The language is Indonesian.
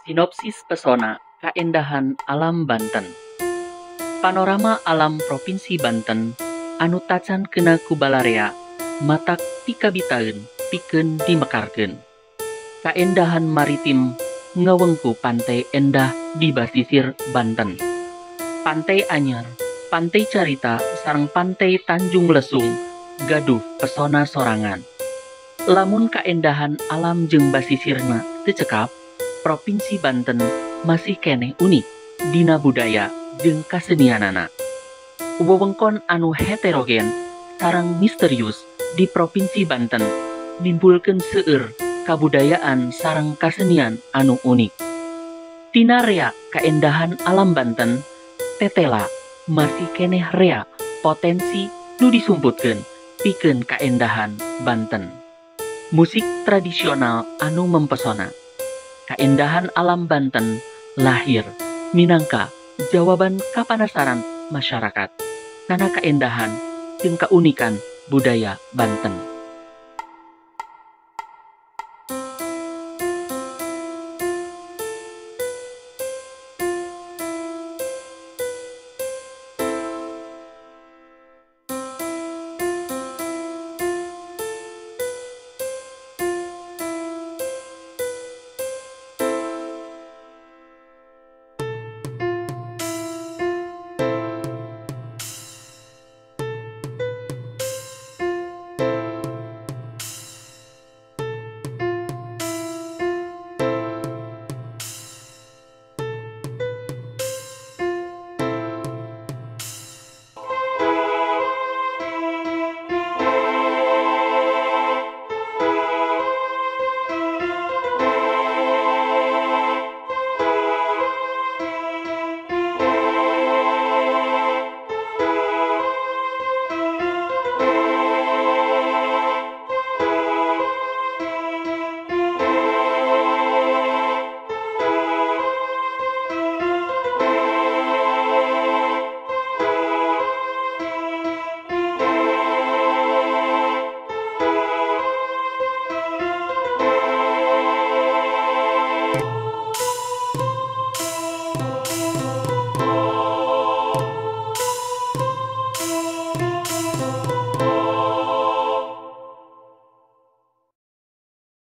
Sinopsis Pesona Kaendahan Alam Banten. Panorama Alam Provinsi Banten anu tacan kena kubalarea matak pikabitaeun pikeun dimekarkeun. Kaendahan maritim ngewengku pantai endah di basisir Banten. Pantai Anyar, Pantai Carita, sarang Pantai Tanjung Lesung gaduh pesona sorangan. Lamun kaendahan alam jeung basisirna teu Provinsi Banten masih kene unik dina budaya jeung kasenianana. Wewengkon anu heterogen sarang misterius di Provinsi Banten nimbulkeun seueur kabudayaan sarang kasenian anu unik. Tina rea keendahan alam Banten, tetela masih kene rea potensi nu disumputkeun pikeun kaendahan Banten. Musik tradisional anu mempesona keindahan alam Banten lahir minangka jawaban kapanasaran masyarakat karena keindahan dan keunikan budaya Banten.